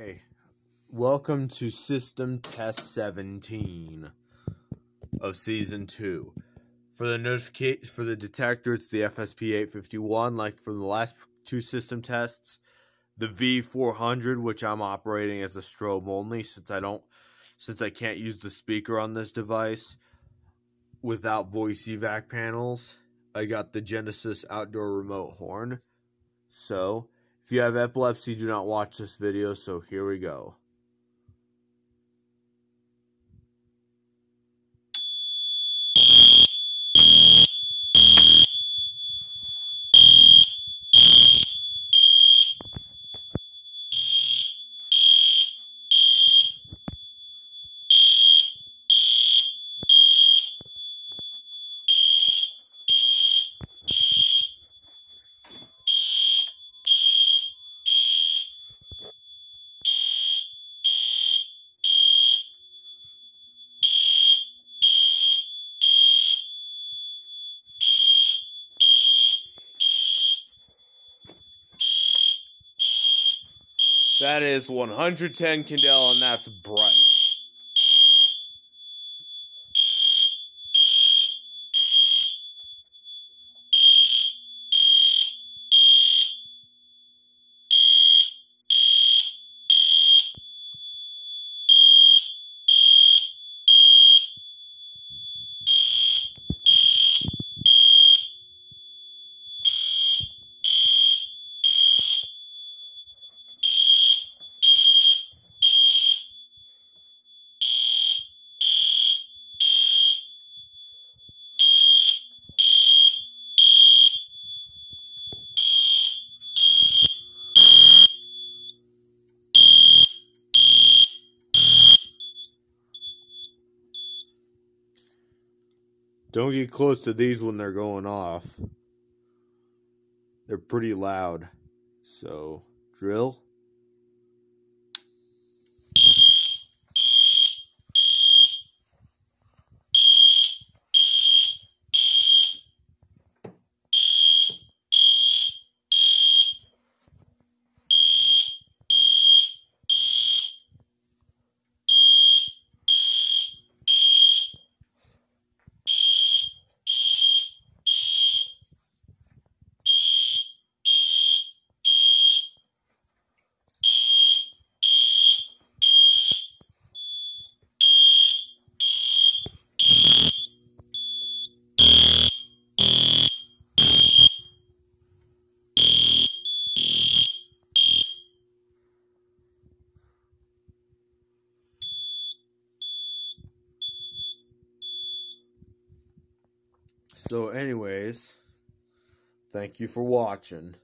Hey, welcome to System Test 17 of Season 2. For the notification for the detector, it's the FSP 851, like for the last two system tests. The V400, which I'm operating as a strobe only, since I don't, since I can't use the speaker on this device without voice evac panels. I got the Genesis outdoor remote horn. So, if you have epilepsy, do not watch this video. So, here we go. That is 110 Candela, and that's bright. Don't get close to these when they're going off. They're pretty loud. So, drill. So, anyways, thank you for watching.